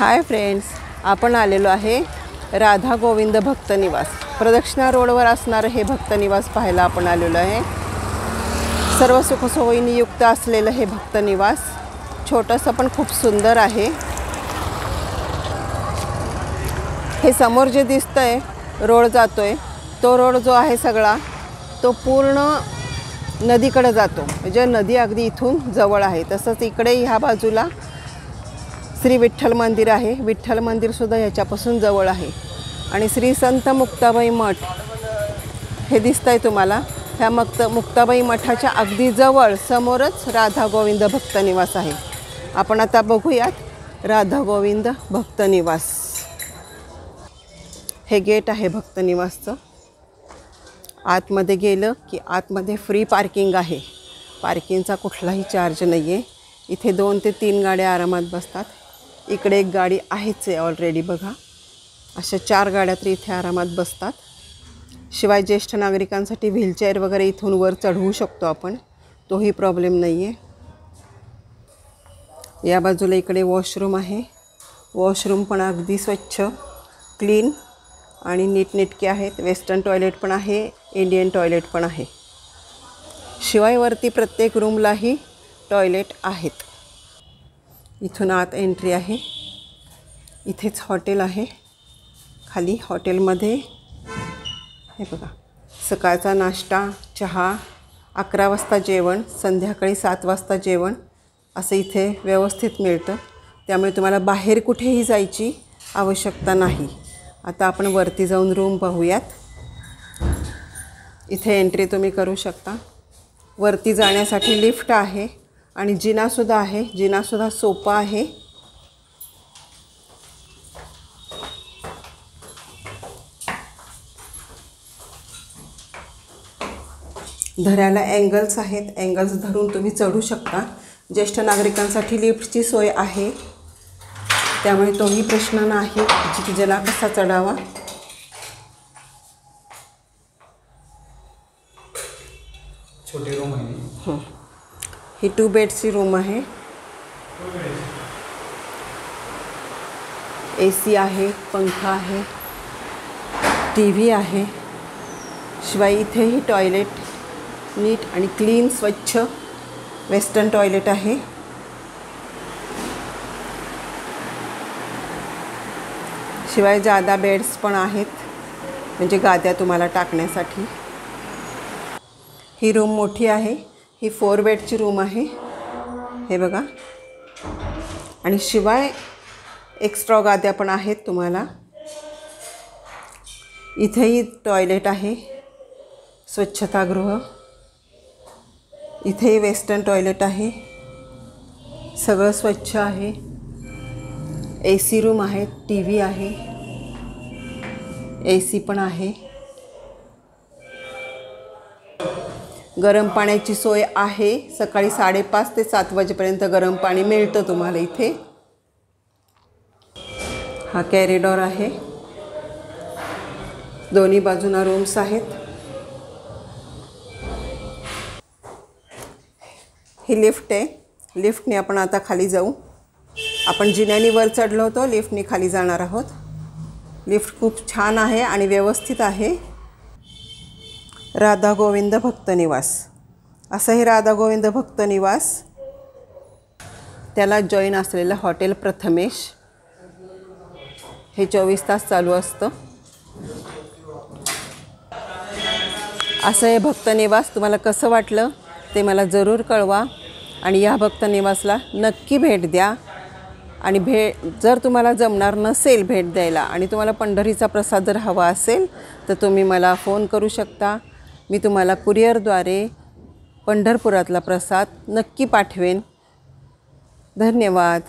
Hi friends आपण आलेलो आहे राधा गोविंद भक्त निवास. प्रदक्षिणा रोडवर असणारं हे भक्त निवास पाहायला आपण आलेलो आहे. सर्व सुखसोयींनी युक्त असलेलं हे भक्त निवास छोटंसं पण खूप सुंदर आहे. हे समोर जे दिसतं आहे रोड जातो आहे तो रोड जो आहे सगळा तो पूर्ण नदीकडे जातो. म्हणजे नदी अगदी इथून जवळ आहे. तसंच इकडे ह्या बाजूला श्री विठ्ठल मंदिर आहे. विठ्ठल मंदिरसुद्धा ह्याच्यापासून जवळ आहे. आणि श्री संत मुक्ताबाई मठ हे दिसतंय तुम्हाला. ह्या मक्त मुक्ताबाई मठाच्या अगदी जवळ समोरच राधा गोविंद भक्त निवास आहे. आपण आता बघूयात राधा गोविंद भक्त निवास. हे गेट आहे भक्त निवासचं. आतमध्ये गेलं की आतमध्ये फ्री पार्किंग आहे. पार्किंगचा कुठलाही चार्ज नाही आहे इथे दोन ते तीन गाड्या आरामात बसतात. इकडे एक गाडी आहेच आहे ऑलरेडी बघा. अशा चार गाड्या तर इथे आरामात बसतात. शिवाय ज्येष्ठ नागरिकांसाठी व्हीलचेअर वगैरे इथून वर चढवू शकतो आपण. तोही प्रॉब्लेम नाही आहे या बाजूला इकडे वॉशरूम आहे. वॉशरूम पण अगदी स्वच्छ क्लीन आणि नीटनेटके आहेत. वेस्टर्न टॉयलेट पण आहे इंडियन टॉयलेट पण आहे. शिवाय वरती प्रत्येक रूमलाही टॉयलेट आहेत. इथून आत एंट्री आहे. इथेच हॉटेल आहे. खाली हॉटेलमध्ये हे बघा सकाळचा नाश्ता चहा अकरा वाजता जेवण संध्याकाळी सात वाजता जेवण असं इथे व्यवस्थित मिळतं. त्यामुळे तुम्हाला बाहेर कुठेही जायची आवश्यकता नाही. आता आपण वरती जाऊन रूम पाहूयात. इथे एंट्री तुम्ही करू शकता. वरती जाण्यासाठी लिफ्ट आहे. आणि जिनासुद्धा आहे. जिनासुद्धा सोपा आहे. धरायला अँगल्स आहेत. अँगल्स धरून तुम्ही चढू शकता. ज्येष्ठ नागरिकांसाठी लिफ्टची सोय आहे. त्यामुळे तोही प्रश्न नाही. की ज्याला कसा चढावा? छोटी रूम आहे. ही टू बेडची रूम आहे. ए सी आहे पंखा आहे टी व्ही आहे. शिवाय इथेही टॉयलेट नीट आणि क्लीन स्वच्छ वेस्टर्न टॉयलेट आहे. शिवाय जादा बेड्स पण आहेत म्हणजे गाद्या तुम्हाला टाकण्यासाठी. ही रूम मोठी आहे. ही फोर बेडची रूम आहे. हे बघा. आणि शिवाय एक्स्ट्रा गाद्या पण आहेत तुम्हाला. इथेही टॉयलेट आहे. स्वच्छतागृह. इथेही वेस्टर्न टॉयलेट आहे. सगळं स्वच्छ आहे. ए सी रूम आहे टी व्ही आहे. ए सी पण आहे. गरम पाण्याची सोय आहे. सकाळी साडेपाच ते सात वाजेपर्यंत गरम पाणी मिळतं तुम्हाला इथे. हा कॅरिडॉर आहे. दोन्ही बाजूना रूम्स आहेत. ही लिफ्ट आहे. लिफ्टने आपण आता खाली जाऊ. आपण जिन्यानी वर चढलो होतो लिफ्टने खाली जाणार आहोत. लिफ्ट खूप छान आहे आणि व्यवस्थित आहे. राधा गोविंद भक्त निवास. असं हे राधा गोविंद भक्त निवास. त्याला जॉईन असलेलं हॉटेल प्रथमेश. हे चोवीस तास चालू असतं. असं हे भक्त निवास तुम्हाला कसं वाटलं ते मला जरूर कळवा आणि या भक्त निवासला नक्की भेट द्या. आणि भे जर तुम्हाला जमणार नसेल भेट द्यायला आणि तुम्हाला पंढरीचा प्रसाद जर हवा असेल तर तुम्ही मला फोन करू शकता. मी तुम्हाला कुरिअरद्वारे पंढरपुरातला प्रसाद नक्की पाठवेन. धन्यवाद.